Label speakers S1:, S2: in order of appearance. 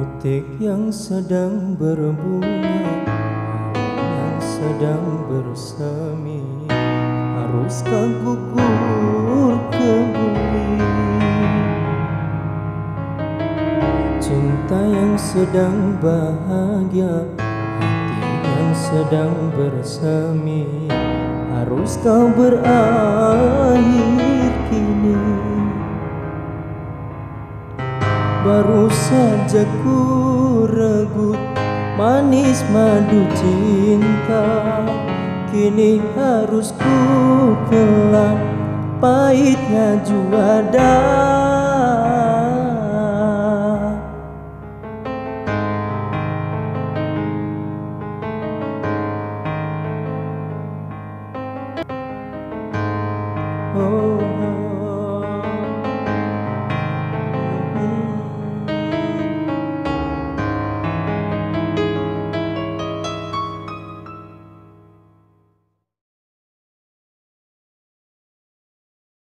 S1: Butik yang sedang berbunga Yang sedang bersemi. Haruskah gugur ke bumi Cinta yang sedang bahagia Hati yang sedang bersemi. Haruskah berakhir Baru saja ku regut manis madu cinta. Kini harus ku telan pahitnya juada. Oh